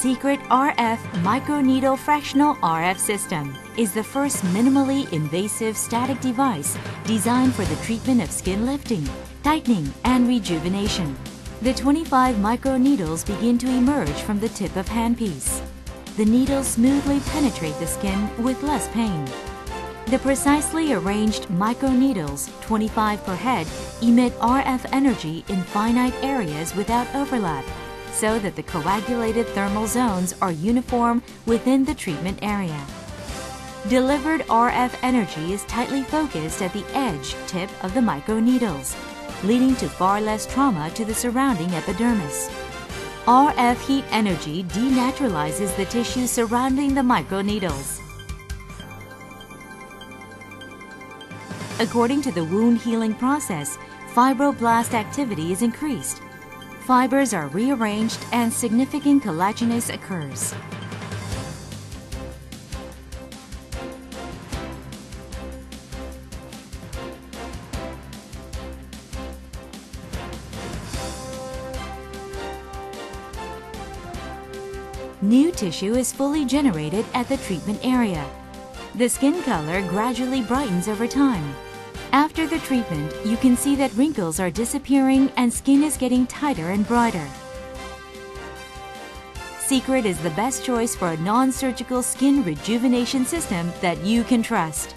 Secret RF Microneedle Fractional RF System is the first minimally invasive static device designed for the treatment of skin lifting, tightening, and rejuvenation. The 25 microneedles begin to emerge from the tip of handpiece. The needles smoothly penetrate the skin with less pain. The precisely arranged microneedles, 25 per head, emit RF energy in finite areas without overlap so that the coagulated thermal zones are uniform within the treatment area. Delivered RF energy is tightly focused at the edge tip of the microneedles, leading to far less trauma to the surrounding epidermis. RF heat energy denaturalizes the tissue surrounding the microneedles. According to the wound healing process, fibroblast activity is increased, fibers are rearranged and significant collagenesis occurs. New tissue is fully generated at the treatment area. The skin color gradually brightens over time. After the treatment, you can see that wrinkles are disappearing and skin is getting tighter and brighter. Secret is the best choice for a non-surgical skin rejuvenation system that you can trust.